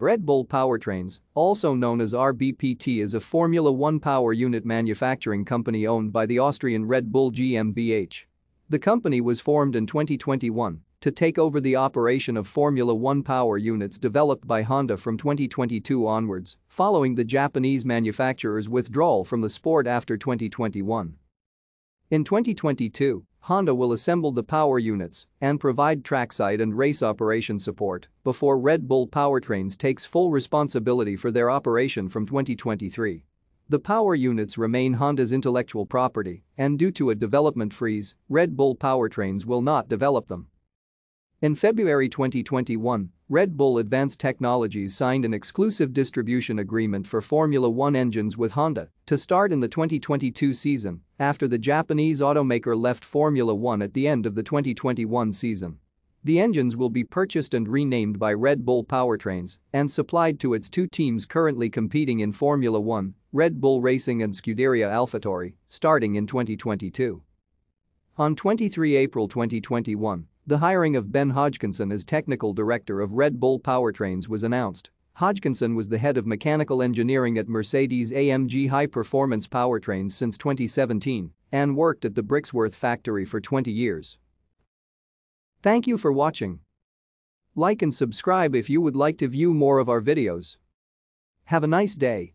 Red Bull Powertrains, also known as RBPT is a Formula One power unit manufacturing company owned by the Austrian Red Bull GmbH. The company was formed in 2021 to take over the operation of Formula One power units developed by Honda from 2022 onwards, following the Japanese manufacturer's withdrawal from the sport after 2021. In 2022, Honda will assemble the power units and provide trackside and race operation support before Red Bull Powertrains takes full responsibility for their operation from 2023. The power units remain Honda's intellectual property, and due to a development freeze, Red Bull Powertrains will not develop them. In February 2021, Red Bull Advanced Technologies signed an exclusive distribution agreement for Formula One engines with Honda to start in the 2022 season after the Japanese automaker left Formula One at the end of the 2021 season. The engines will be purchased and renamed by Red Bull Powertrains and supplied to its two teams currently competing in Formula One, Red Bull Racing and Scuderia AlphaTauri, starting in 2022. On 23 April 2021, the hiring of Ben Hodgkinson as technical director of Red Bull Powertrains was announced. Hodgkinson was the head of mechanical engineering at Mercedes-AMG High Performance Powertrains since 2017 and worked at the Brixworth factory for 20 years. Thank you for watching. Like and subscribe if you would like to view more of our videos. Have a nice day.